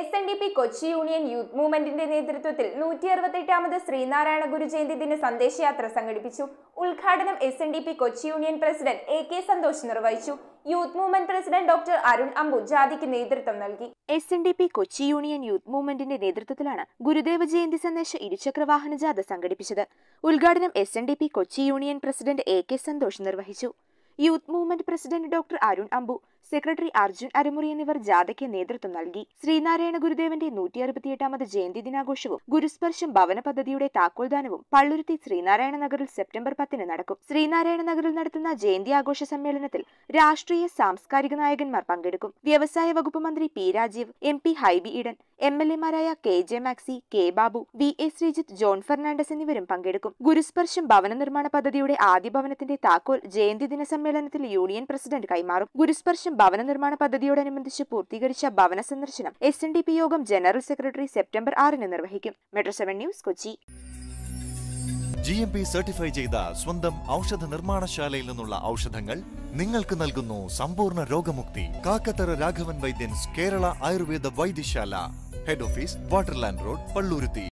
S N D P Kochi union youth മൂവ്മെന്റിന്റെ നേതൃത്വത്തിൽ നൂറ്റി അറുപത്തെട്ടാമത് ശ്രീനാരായണ ഗുരു ജയന്തി ദിന സന്ദേശയാത്ര സംഘടിപ്പിച്ചു. ഉദ്ഘാടനം S N D P Kochi union president A K Santhosh നിർവഹിച്ചു. Youth movement president doctor Arun Ambu ജാതിക്ക് നേതൃത്വം നൽകി. S N D P Kochi union youth മൂവ്മെന്റിന്റെ നേതൃത്വത്തിലാണ് ഗുരുദേവ ജയന്തി സന്ദേശ ഇരുചക്ര വാഹന ജാഥ സംഘടിപ്പിച്ചത്. ഉദ്ഘാടനം S N D P Kochi union president A K Santhosh നിർവഹിച്ചു. Youth movement president doctor Arun Ambu secretary Arjun Aramuri എന്നിവർ ജാഥയ്ക്ക് നേതൃത്വം നൽകി. ശ്രീനാരായണ ഗുരുദേവന്റെ നൂറ്റി അറുപത്തിയെട്ടാമത് ജയന്തി ദിനാഘോഷവും ഗുരുസ്പർശം ഭവന പദ്ധതിയുടെ താക്കോൽദാനവും പള്ളുരുത്തി ശ്രീനാരായണ നഗറിൽ സെപ്റ്റംബർ പത്തിന് നടക്കും. ശ്രീനാരായണ നഗറിൽ നടത്തുന്ന ജയന്തി ആഘോഷ സമ്മേളനത്തിൽ രാഷ്ട്രീയ സാംസ്കാരിക നായകന്മാർ പങ്കെടുക്കും. വ്യവസായ വകുപ്പ് മന്ത്രി P Rajeev M P Hibi Eden M L എമാരായ K J Maxi K Babu V A Sreejith John Fernandez എന്നിവരും പങ്കെടുക്കും. ഗുരുസ്പർശം ഭവന നിർമ്മാണ പദ്ധതിയുടെ ആദ്യ ഭവനത്തിന്റെ താക്കോൽ ജയന്തി ദിന സമ്മേളനത്തിൽ യൂണിയൻ പ്രസിഡന്റ് കൈമാറും. ഗുരുസ്പർശം ഭവന നിർമ്മാണ പദ്ധതിയോടനുബന്ധിച്ച് പൂർത്തീകരിച്ച ഭവന സന്ദർശനം എസ് എൻ ഡി പി യോഗം ജനറൽ സെക്രട്ടറി സെപ്റ്റംബർ ആറിന് നിർവഹിക്കും. Metro seven news Kochi. G M P certify ചെയ്ത സ്വന്തം ഔഷധ നിർമ്മാണശാലയിൽ നിന്നുള്ള ഔഷധങ്ങൾ നിങ്ങൾക്ക് നൽകുന്നു സമ്പൂർണ രോഗമുക്തി. Kakkathara Raghavan Vaidyan's Kerala Ayurveda Vaidyasala. Head office waterland road Palluruthy.